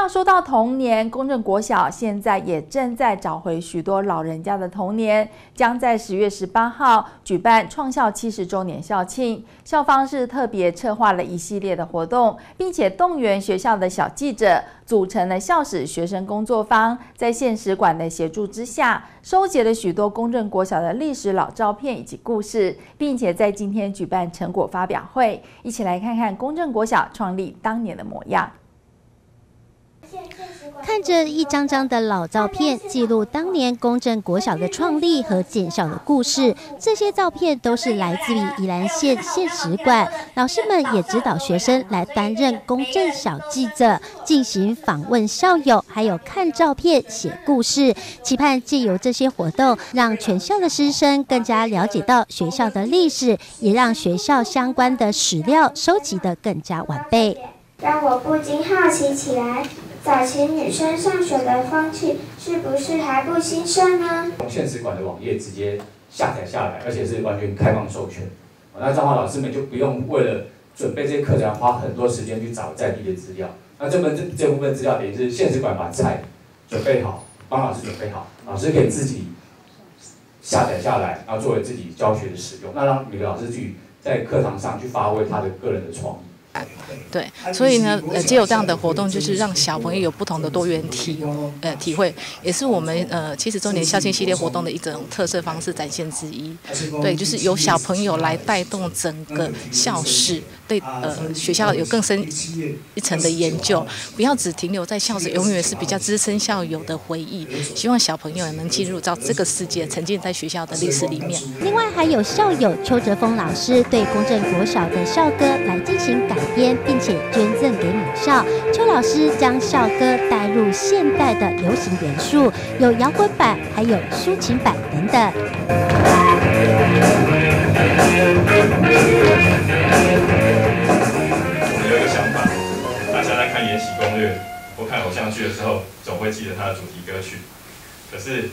要说到童年，公正国小现在也正在找回许多老人家的童年，将在十月十八号举办创校七十周年校庆。校方是特别策划了一系列的活动，并且动员学校的小记者组成了校史学生工作坊，在现实馆的协助之下，收集了许多公正国小的历史老照片以及故事，并且在今天举办成果发表会，一起来看看公正国小创立当年的模样。看着一张张的老照片，记录当年公正国小的创立和建校的故事。这些照片都是来自于宜兰县县史馆，老师们也指导学生来担任公正小记者，进行访问校友，还有看照片写故事。期盼借由这些活动，让全校的师生更加了解到学校的历史，也让学校相关的史料收集得更加完备。让我不禁好奇起来。早前女生上学的风气是不是还不兴盛呢？从现实馆的网页直接下载下来，而且是完全开放授权。那彰化老师们就不用为了准备这些课程花很多时间去找在地的资料。那这份这这部分资料也是现实馆把菜准备好，帮老师准备好，老师可以自己下载下来，然后作为自己教学的使用。那让每个老师去在课堂上去发挥他的个人的创意。对，所以呢，呃，借有这样的活动，就是让小朋友有不同的多元体，呃，体会，也是我们呃七十周年校庆系列活动的一种特色方式展现之一。对，就是由小朋友来带动整个校史，对，呃，学校有更深一层的研究，不要只停留在校史，永远是比较资深校友的回忆。希望小朋友也能进入到这个世界，沉浸在学校的历史里面。另外，还有校友邱哲峰老师对公正国小的校歌来进行改。编，并且捐赠给母校。邱老师将校歌带入现代的流行元素，有摇滚版，还有抒情版等等。我有一个想法，大家在看《延禧攻略》或看偶像剧的时候，总会记得它的主题歌曲。可是，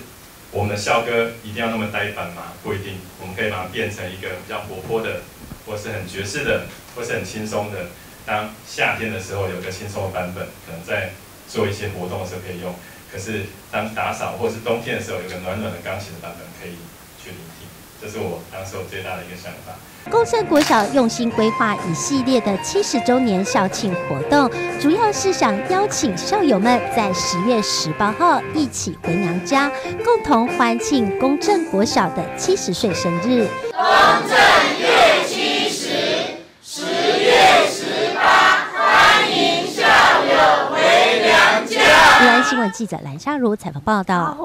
我们的校歌一定要那么呆板吗？不一定，我们可以把它变成一个比较活泼的。或是很爵士的，或是很轻松的。当夏天的时候，有个轻松的版本，可能在做一些活动的时候可以用。可是当打扫或是冬天的时候，有个暖暖的钢琴的版本可以去聆听。这是我当时我最大的一个想法。公正国小用心规划一系列的七十周年校庆活动，主要是想邀请校友们在十月十八号一起回娘家，共同欢庆公正国小的七十岁生日。记者蓝夏如采访报道。